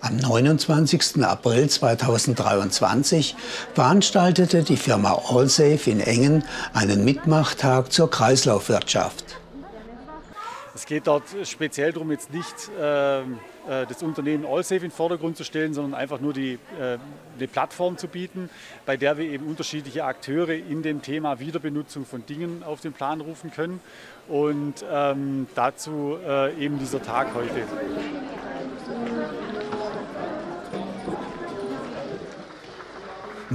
Am 29. April 2023 veranstaltete die Firma Allsafe in Engen einen Mitmachtag zur Kreislaufwirtschaft. Es geht dort speziell darum, jetzt nicht äh, das Unternehmen Allsafe in den Vordergrund zu stellen, sondern einfach nur die, äh, eine Plattform zu bieten, bei der wir eben unterschiedliche Akteure in dem Thema Wiederbenutzung von Dingen auf den Plan rufen können. Und ähm, dazu äh, eben dieser Tag heute.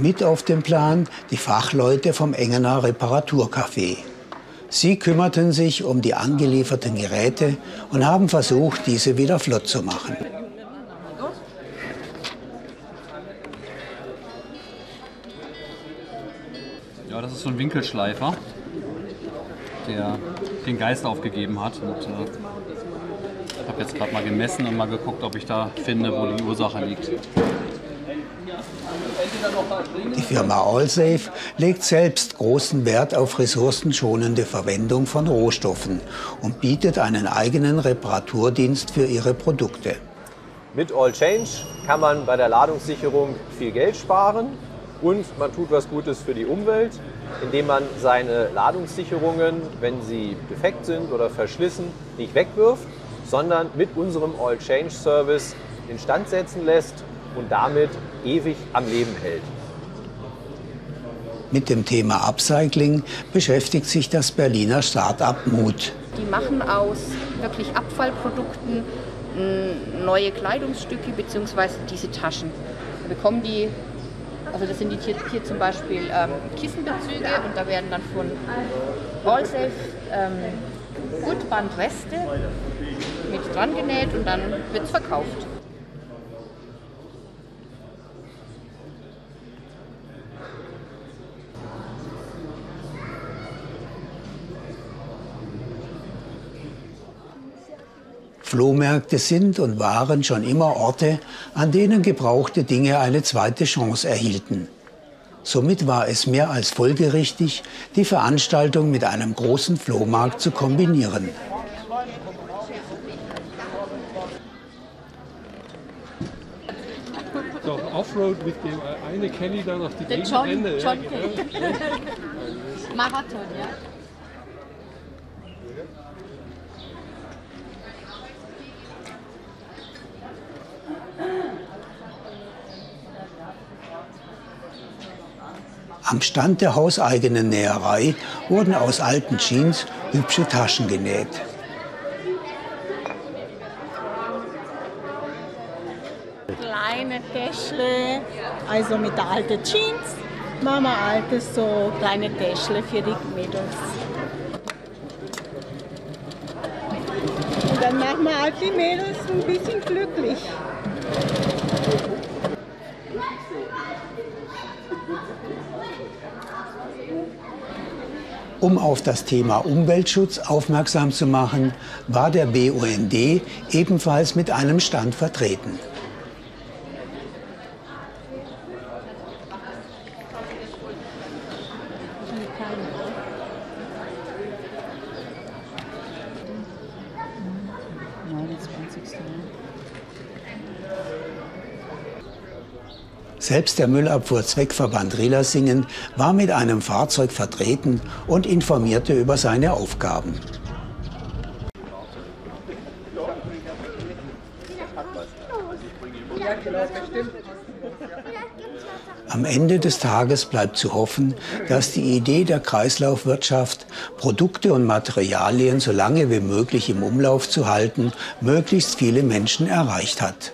Mit auf dem Plan die Fachleute vom Engener Reparaturcafé. Sie kümmerten sich um die angelieferten Geräte und haben versucht, diese wieder flott zu machen. Ja, das ist so ein Winkelschleifer, der den Geist aufgegeben hat. Und, äh, ich habe jetzt gerade mal gemessen und mal geguckt, ob ich da finde, wo die Ursache liegt. Die Firma Allsafe legt selbst großen Wert auf ressourcenschonende Verwendung von Rohstoffen und bietet einen eigenen Reparaturdienst für ihre Produkte. Mit All Change kann man bei der Ladungssicherung viel Geld sparen und man tut was Gutes für die Umwelt, indem man seine Ladungssicherungen, wenn sie defekt sind oder verschlissen, nicht wegwirft, sondern mit unserem All Change Service instand setzen lässt und damit ewig am Leben hält. Mit dem Thema Upcycling beschäftigt sich das Berliner Start-up Mut. Die machen aus wirklich Abfallprodukten neue Kleidungsstücke bzw. diese Taschen. Da bekommen die, also das sind die hier, hier zum Beispiel ähm, Kissenbezüge und da werden dann von Allsafe ähm, Gutbandreste mit dran genäht und dann wird es verkauft. Flohmärkte sind und waren schon immer Orte, an denen gebrauchte Dinge eine zweite Chance erhielten. Somit war es mehr als folgerichtig, die Veranstaltung mit einem großen Flohmarkt zu kombinieren. So, Offroad mit dem eine Kelly da noch die Der Gegend John, Ende. John ja, Kelly. Marathon, ja. Am Stand der hauseigenen Näherei wurden aus alten Jeans hübsche Taschen genäht. Kleine Täschle, also mit alten Jeans, Mama alte so kleine Täschle für die Mädels. Und dann machen wir halt die Mädels ein bisschen glücklich. Um auf das Thema Umweltschutz aufmerksam zu machen, war der BUND ebenfalls mit einem Stand vertreten. Selbst der Müllabfuhrzweckverband Rillersingen war mit einem Fahrzeug vertreten und informierte über seine Aufgaben. Am Ende des Tages bleibt zu hoffen, dass die Idee der Kreislaufwirtschaft, Produkte und Materialien so lange wie möglich im Umlauf zu halten, möglichst viele Menschen erreicht hat.